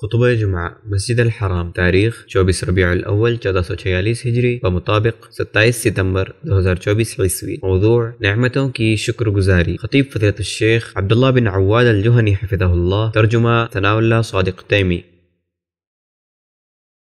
खुतब जुमा मस्जिद हराम तारीख चौबीस रबी अव्वल चौदह सौ छियालीस हिजरी व मुताबिक सत्ताईस सितंबर दो हज़ार चौबीस ईस्वी मौदू नहमतों की शुक्रगुजारी खतीब फतरत शेख अब्दुल्ला बिन अवाद अलजुहनी हफिज़ल्ला तर्जुमा सनाउल्ला सदक तैमी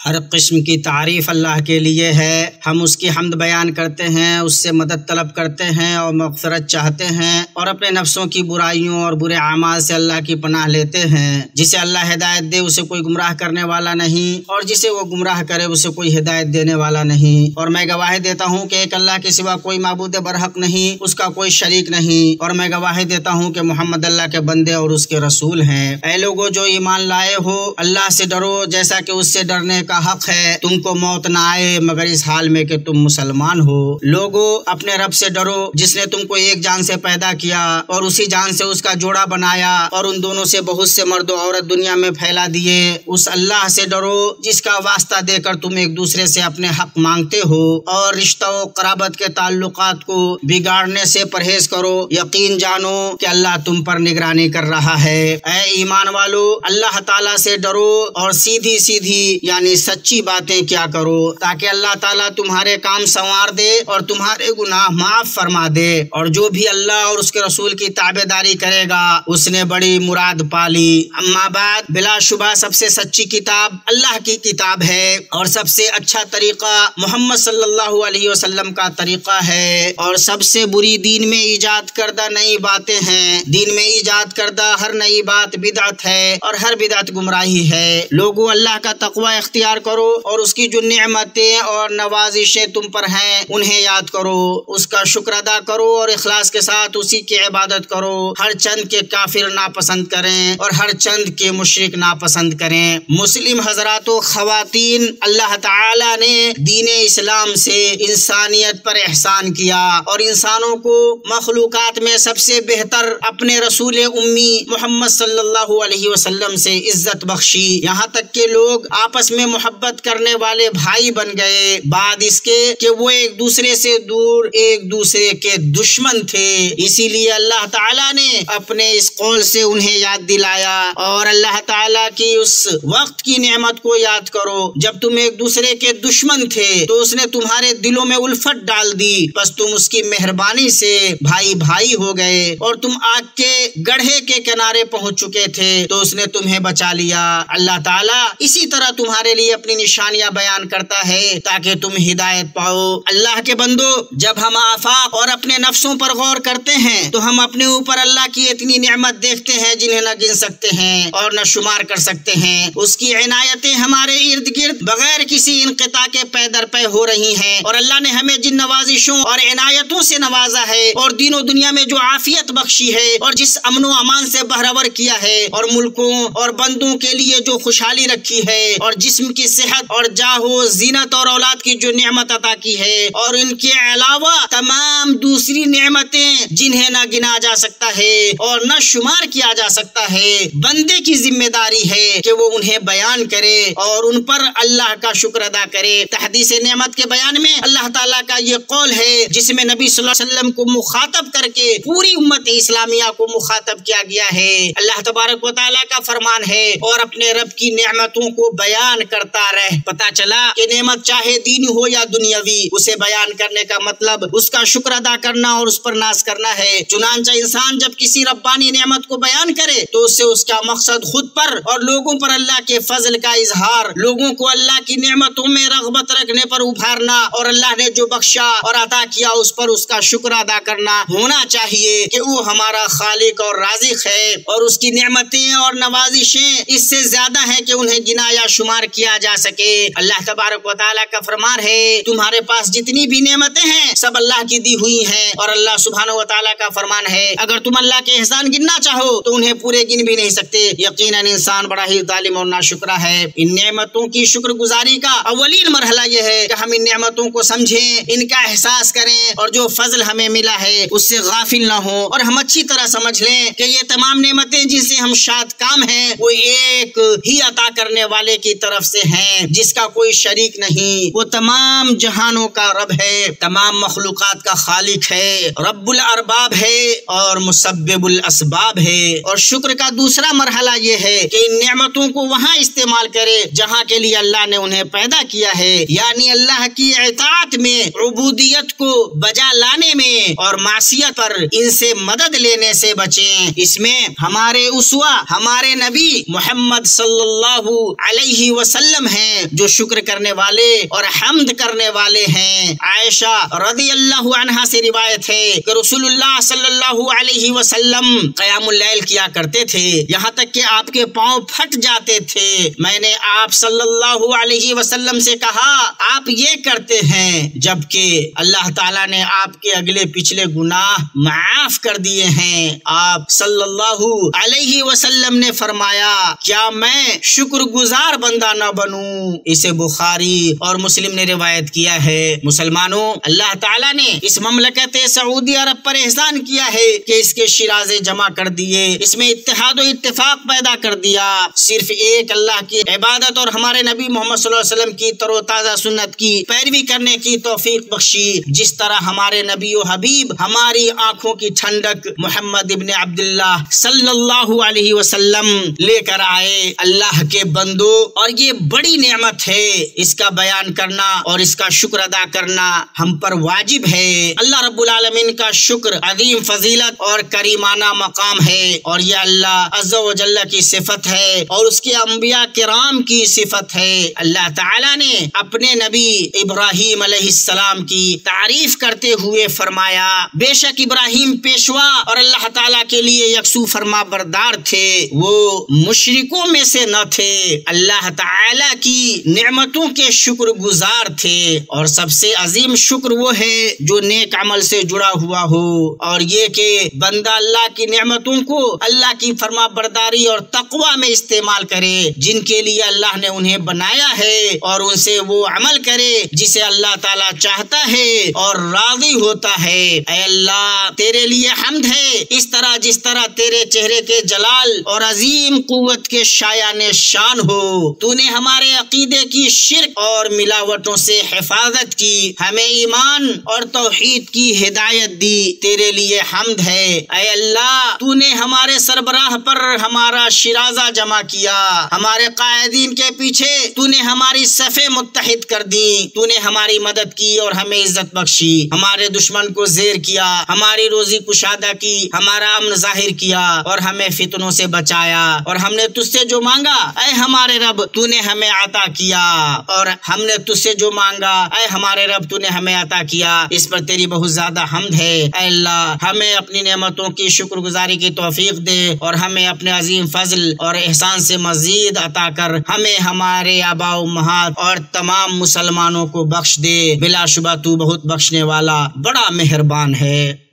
हर किस्म की तारीफ़ अल्लाह के लिए है। हम उसकी हमद बयान करते हैं, उससे मदद तलब करते हैं और मगफरत चाहते हैं और अपने नफ्सों की बुराइयों और बुरे अमाल से अल्लाह की पनाह लेते हैं। जिसे अल्लाह हिदायत दे, उसे कोई गुमराह करने वाला नहीं और जिसे वो गुमराह करे, उसे कोई हिदायत देने वाला नहीं। और मैं गवाही देता हूँ कि एक अल्लाह के सिवा कोई मबूद बरहक नहीं, उसका कोई शरीक नहीं। और मैं गवाही देता हूँ कि मोहम्मद अल्लाह के बंदे और उसके रसूल हैं। ऐ लोगो, जो ईमान लाए हो, अल्लाह से डरो, जैसा कि उससे डरने का हक है, तुमको मौत ना आए, मगर इस हाल में कि तुम मुसलमान हो। लोगो, अपने रब से डरो, जिसने तुमको एक जान से पैदा किया और उसी जान से उसका जोड़ा बनाया और उन दोनों से बहुत से मर्द औरत दुनिया में फैला दिए। उस अल्लाह से डरो, जिसका वास्ता देकर तुम एक दूसरे से अपने हक मांगते हो। और रिश्तों, कराबत के ताल्लुकात को बिगाड़ने से परहेज करो। यकीन जानो कि अल्लाह तुम पर निगरानी कर रहा है। ऐ ईमान वालो, अल्लाह ताला से डरो और सीधी सीधी यानी सच्ची बातें क्या करो ताकि अल्लाह ताला तुम्हारे काम संवार दे और तुम्हारे गुनाह माफ़ फरमा दे। और जो भी अल्लाह और उसके रसूल की ताबेदारी करेगा, उसने बड़ी मुराद पाली अम्मा बाद बिलाशुबा सबसे सच्ची किताब अल्लाह की किताब है और सबसे अच्छा तरीका मोहम्मद सल्लल्लाहु अलैहि वसल्लम का तरीका है। और सबसे बुरी दीन में ईजाद करदा नई बातें हैं। दीन में ईजाद करदा हर नई बात बिदात है और हर बिदात गुमराही है। लोगों अल्लाह का तकवा इकरार करो और उसकी जो नेमतें और नवाजिशें तुम पर हैं, उन्हें याद करो। उसका शुक्र अदा करो और इखलास के साथ उसी की इबादत करो। हर चंद के काफिर नापसंद करें और हर चंद के मुशरक नापसंद करें। मुस्लिम हजरात खातन अल्लाह ताला ने दीन इस्लाम से इंसानियत पर एहसान किया और इंसानों को मखलूक में सबसे बेहतर अपने रसूल उम्मी मोहम्मद सल्लल्लाहु अलैहि वसल्लम से इज़्ज़त बख्शी। यहाँ तक के लोग आपस में मोहब्बत करने वाले भाई बन गए। बाद इसके कि वो एक दूसरे से दूर, एक दूसरे के दुश्मन थे। इसीलिए अल्लाह ताला ने अपने इस कौल से उन्हें याद दिलाया। और अल्लाह ताला की उस वक्त की नेमत को याद करो। जब तुम एक दूसरे के दुश्मन थे तो उसने तुम्हारे दिलों में उल्फत डाल दी। बस तुम उसकी मेहरबानी से भाई भाई हो गए और तुम आग के गढ़े के किनारे पहुँच चुके थे तो उसने तुम्हें बचा लिया। अल्लाह ताला इसी तरह तुम्हारे लिए अपनी निशानियाँ बयान करता है ताकि तुम हिदायत पाओ। अल्लाह के बंदो, जब हम आफाक और अपने नफ्सों पर गौर करते हैं तो हम अपने ऊपर अल्लाह की इतनी नियमत देखते हैं जिन्हें न गिन सकते हैं और न शुमार कर सकते हैं। उसकी इनायतें हमारे इर्द गिर्द बगैर किसी इनकता के पैदर पे हो रही हैं। और अल्लाह ने हमें जिन नवाजिशों और इनायतों से नवाजा है और दिनों दुनिया में जो आफियत बख्शी है और जिस अमनो अमान से बहरावर किया है और मुल्कों और बंदों के लिए जो खुशहाली रखी है और जिसम की सेहत और जाहो जीनत और औलाद की जो नियमत अता की है और इनके अलावा तमाम दूसरी नियमतें जिन्हें न गिना जा सकता है और न शुमार किया जा सकता है। बंदे की ज़िम्मेदारी है कि वो उन्हें बयान करे और उन पर अल्लाह का शुक्र अदा करे। तहदीस नियमत के बयान में अल्लाह ताला का ये कौल है, जिसमें नबी वसल्लम को मुखातब करके पूरी उम्मत इस्लामिया को मुखातब किया गया है। अल्लाह तबारक वाली का फरमान है और अपने रब की नियमतों को बयान कर करता रहे पता चला कि नेमत चाहे दीनी हो या दुनियावी, उसे बयान करने का मतलब उसका शुक्र अदा करना और उस पर नाश करना है। चुनाचा इंसान जब किसी रब्बानी नेमत को बयान करे तो उससे उसका मकसद खुद पर और लोगों पर अल्लाह के फजल का इजहार, लोगों को अल्लाह की नेमतों में रगबत रखने पर उभारना और अल्लाह ने जो बख्शा और अदा किया, उस पर उसका शुक्र अदा करना होना चाहिए कि वो हमारा खालिक और राजिक है। और उसकी नेमतें और नवाजिशें इससे ज़्यादा है कि उन्हें गिना या शुमार किया किया जा सके। अल्लाह तबारक वाली का फरमान है, तुम्हारे पास जितनी भी नेमतें हैं, सब अल्लाह की दी हुई हैं और अल्लाह सुबहान वाली का फरमान है। अगर तुम अल्लाह के एहसान गिनना चाहो तो उन्हें पूरे गिन भी नहीं सकते। यकीन इंसान बड़ा ही तालिम और नाशुक्रा है। इन नेमतों की शुक्र गुजारी का अवलीन मरहला यह है कि हम इन नेमतों को समझें, इनका एहसास करें और जो फजल हमें मिला है, उससे गाफिल ना हो। और हम अच्छी तरह समझ लें कि ये तमाम नेमतें जिनसे हम शाद काम हैं, वो एक ही अता करने वाले की तरफ़ से हैं, जिसका कोई शरीक नहीं। वो तमाम जहानों का रब है, तमाम मखलूकत का खालिक है, रब्बुल अरबाब है और मुसब्बिबुल असबाब है। और शुक्र का दूसरा मरहला ये है कि इन नेमतों को वहाँ इस्तेमाल करे, जहाँ के लिए अल्लाह ने उन्हें पैदा किया है। यानी अल्लाह की एतात में, उबूदियत को बजा लाने में और मासियत पर इनसे मदद लेने से बचें। इसमें हमारे उसवा, हमारे नबी मोहम्मद सल्लल्लाहु अलैहि वसल्लम हैं, जो शुक्र करने वाले और हमद करने वाले हैं। आयशा रदी अल्लाह से रिवायत है कि रसूलुल्लाह सल्लल्लाहु अलैहि वसल्लम कयामुल लैल किया करते थे। यहाँ तक कि आपके पाँव फट जाते थे। मैंने आप सल्लल्लाहु अलैहि वसल्लम से कहा, आप ये करते हैं, जबकि अल्लाह ताला ने आपके अगले पिछले गुनाह माफ़ कर दिए हैं। आप सल्लल्लाहु अलैहि वसल्लम ने फरमाया, क्या मैं शुक्रगुजार बंदा न बनूं, इसे बुखारी और मुस्लिम ने रिवायत किया है। मुसलमानों, अल्लाह ताला ने इस ममलकत सऊदी अरब पर एहसान किया है कि इसके शिराजे जमा कर दिए, इसमें इत्तेहाद इत्तेफाक पैदा कर दिया। सिर्फ़ एक अल्लाह की इबादत और हमारे नबी मोहम्मद वसल्लम की तरोताज़ा सुन्नत की पैरवी करने की तौफीक बख्शी। जिस तरह हमारे नबी हबीब हमारी आँखों की ठंडक मोहम्मद इब्ने अब्दुल्ला सल्लल्लाहु अलैहि वसल्लम लेकर आए, अल्लाह के बंदो और ये बड़ी नेमत है। इसका बयान करना और इसका शुक्र अदा करना हम पर वाजिब है। अल्लाह रब्बुल आलमीन का शुक्र अदीम फजीलत और करीमाना मकाम है और ये अल्लाह अज्जा की सिफत है और उसके अम्बिया किराम की सिफत है। अल्लाह ताला ने अपने नबी इब्राहिम अलैहिस्सलाम की तारीफ़ करते हुए फरमाया, बेशक इब्राहिम पेशवा और अल्लाह ताला के लिए यकसू फरमा बरदार थे, वो मुशरिकों में से न थे। अल्लाह ताला की नेमतों के शुक्र गुजार थे और सबसे अजीम शुक्र वो है जो नेक अमल से जुड़ा हुआ हो। और ये के बंदा अल्लाह की नेमतों को अल्लाह की फरमा बरदारी और तकवा में इस्तेमाल करे, जिनके लिए अल्लाह ने उन्हें बनाया है और उनसे वो अमल करे, जिसे अल्लाह ताला चाहता है और राज़ी होता है। अल्लाह, तेरे लिए हमद है। इस तरह जिस तरह तेरे चेहरे के जलाल और अजीम कुत के शायान शान हो, तूने हमारे अकीदे की शिरक और मिलावटों से हिफाजत की, हमें ईमान और तोहहीद की हिदायत दी। तेरे लिए हमद है। अल्लाह, तूने हमारे सरबराह पर हमारा शिराजा जमा किया। हमारे कायदीन के पीछे तूने हमारी सफ़े मुतहद कर दी। तूने हमारी मदद की और हमें इज़्ज़त बख्शी। हमारे दुश्मन को जेर किया। हमारी रोजी कुशादा की, हमारा अमन ज़ाहिर किया और हमें फितनों से बचाया। और हमने तुझसे जो मांगा अय हमारे रब, तूने हमें अता किया और हमने तुझसे जो मांगा अय हमारे रब, तूने हमें अता किया। इस पर तेरी बहुत ज़्यादा हमद है। अल्लाह, हमें अपनी नेमतों की शुक्रगुजारी की तोफीक दे और हमें अपने अजीम फजल और एहसान से मजीद अता कर। हमें हमारे आबा महात और तमाम मुसलमानों को बख्श दे। बिलाशुबा, तू बहुत बख्शने वाला, बड़ा मेहरबान है।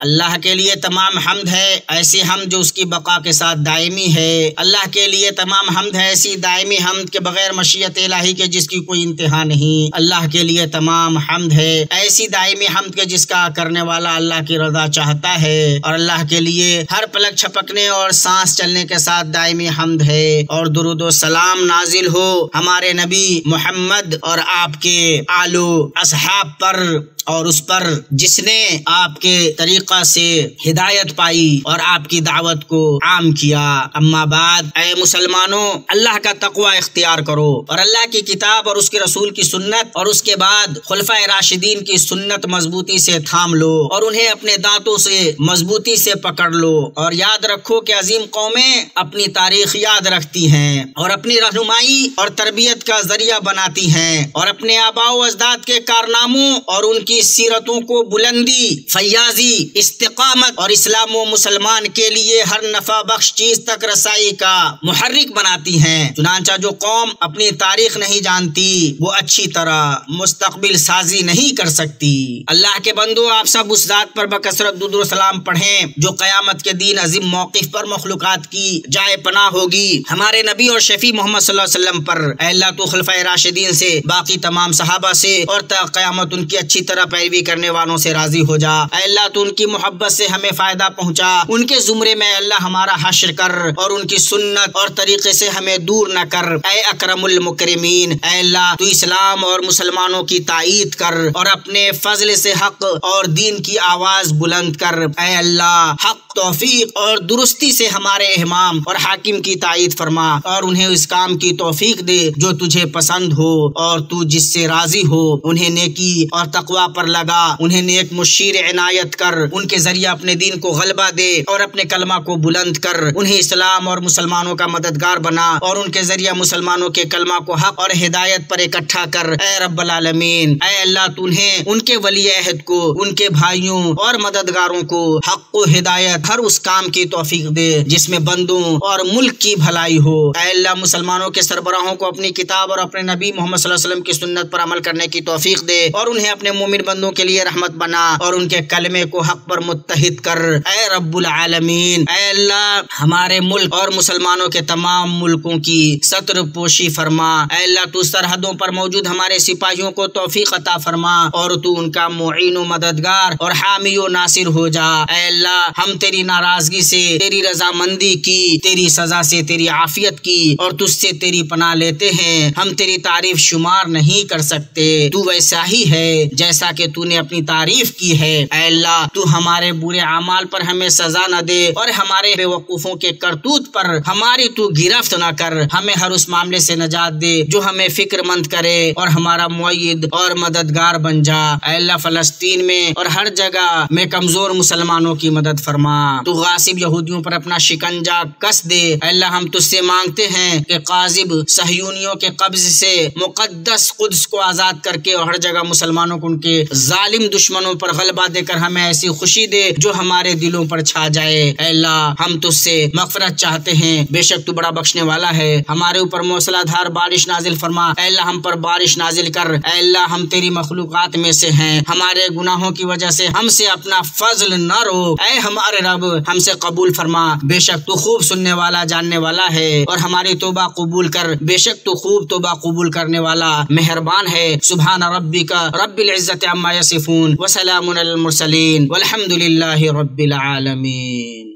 अल्लाह के लिए तमाम हमद है, ऐसी हम जो उसकी बका के साथ दायमी है। अल्लाह के लिए तमाम हमद है, ऐसी दायमी हमद के बगैर मशीयत इलाही के जिसकी कोई इंतहा नहीं। अल्लाह के लिए तमाम हमद है, ऐसी दायमी हमद के जिसका करने वाला अल्लाह की रजा चाहता है। और अल्लाह के लिए हर पलक छपकने और सांस चलने के साथ दायमी हमद है। और दुरुद सलाम नाजिल हो हमारे नबी मोहम्मद और आपके आलो असहाब पर। और उस पर जिसने आपके तरीका से हिदायत पाई और आपकी दावत को आम किया। अम्मा बाद मुसलमानों, अल्लाह का तकवा इख्तियार करो और अल्लाह की किताब और उसके रसूल की सुन्नत और उसके बाद खुलफा राशिदीन की सुन्नत मजबूती से थाम लो और उन्हें अपने दांतों से मजबूती से पकड़ लो और याद रखो कि अजीम कौमें अपनी तारीख याद रखती हैं और अपनी रहनुमाई और तरबियत का ज़रिया बनाती हैं और अपने आबाओ अजदाद के कारनामों और उनकी की सीरतों को बुलंदी, फयाजी, इस्तेकामत और इस्लाम व मुसलमान के लिए हर नफा बख्श चीज़ तक रसाई का मुहर्रिक बनाती है। चुनाचा जो कौम अपनी तारीख नहीं जानती, वो अच्छी तरह मुस्तकबिल साजी नहीं कर सकती। अल्लाह के बंदो, आप सब उस जात पर बकसरत सलाम पढ़ें, जो कयामत के दिन अजीम मौकफ पर मखलूक की जाए पना होगी। हमारे नबी और शफी मोहम्मद पर अल्लाह तो खलफा राशिदीन से बाकी तमाम सहाबा से और क़यामत उनकी अच्छी तरह पैरवी करने वालों से राज़ी हो जा। अल्लाह तो उनकी मोहब्बत से हमें फ़ायदा पहुँचा। उनके जुमरे में अल्लाह हमारा हशर कर और उनकी सुन्नत और तरीके से हमें दूर न कर। अकरमुल मुकरमीन अल्लाह, तू इस्लाम और मुसलमानों की तायद कर और अपने फजल से हक और दीन की आवाज़ बुलंद कर। अल्लाह, हक, तोफीक और दुरुस्ती से हमारे इमाम और हाकिम की तायद फरमा और उन्हें इस काम की तोफीक दे जो तुझे पसंद हो और तू जिससे राज़ी हो, उन्हें नेकी और तकवा पर लगा। उन्हें नेक मुशीर इनायत कर। उनके ज़रिए अपने दिन को गलबा दे और अपने कलमा को बुलंद कर। उन्हें इस्लाम और मुसलमानों का मददगार बना और उनके ज़रिए मुसलमानों के कलमा को हक और हिदायत पर इकट्ठा कर। ए रबालमीन अल्लाह तुन्हें उनके वली अहद को, उनके भाइयों और मददगारों को हक को हिदायत हर उस काम की तोफीक दे, जिसमें बंदों और मुल्क की भलाई हो। अल्लाह, मुसलमानों के सरबराहों को अपनी किताब और अपने नबी मोहम्मद की सुन्नत पर अमल करने की तोफीक दे और उन्हें अपने मोमिन बंदों के लिए रहमत बना और उनके कलमे को हक पर मुतहिद कर। ए रब्बुल आलमीन अल्लाह, हमारे मुल्क और मुसलमानों के तमाम मुल्कों की सत्र पोशी फरमा अल्लाह, तू सरहदों पर मौजूद हमारे सिपाहियों को तोफीक अता फरमा और तू उनका मुइन मददगार और हामी नासिर हो जा। अल्लाह, हम तेरी नाराज़गी से, तेरी रजामंदी की, तेरी सजा से तेरी आफियत की और तुझसे तेरी पनाह लेते हैं। हम तेरी तारीफ़ शुमार नहीं कर सकते। तू वैसा ही है जैसा कि तूने अपनी तारीफ़ की है। अल्लाह, तू हमारे बुरे अमाल पर हमें सजा न दे और हमारे बेवकूफों के करतूत पर हमारी तू गिरफ्त न कर। हमें हर उस मामले से नजात दे जो हमें फिक्रमंद करे और हमारा मुईद और मददगार बन जा। अल्लाह, फलस्तीन में और हर जगह में कमज़ोर मुसलमानों की मदद फरमा। तू गासिब यहूदियों पर अपना शिकंजा कस दे। अल्लाह, हम तुझसे मांगते हैं कि काजिब सहयूनियों के कब्ज से मुकद्दस कुद्स को आज़ाद करके और हर जगह मुसलमानों को उनके जालिम दुश्मनों पर गलबा देकर हमें ऐसी खुशी दे जो हमारे दिलों पर छा जाए। अल्लाह, हम तुझसे मफरत चाहते हैं। बेशक तू बड़ा बख्शने वाला है। हमारे ऊपर मौसलाधार बारिश नाजिल फरमा। अल्लाह, हम पर बारिश नाजिल कर। अल्लाह, हम तेरी मखलूक में से हैं। हमारे गुनाहों की वजह से हमसे अपना फजल न रो। ऐ हमारे रब, हमसे कबूल फरमा। बेशक तू खूब सुनने वाला, जानने वाला है। और हमारी तोबा कबूल कर। बेशक तू खूब तोबा कबूल करने वाला, मेहरबान है। सुबह रबी का रबिल इज़्ज़त अम्मा यसिफून वसलामुन मुरसलीन वलहमदुलिल्लाहि रब्बिल आलमीन